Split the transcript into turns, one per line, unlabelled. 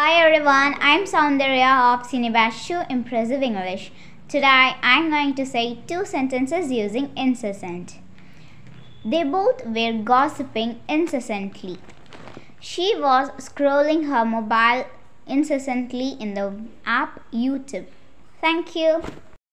Hi everyone, I'm Soundarya of Cinebashu Impresiv English. Today I'm going to say two sentences using incessant. They both were gossiping incessantly. She was scrolling her mobile incessantly in the app YouTube. Thank you.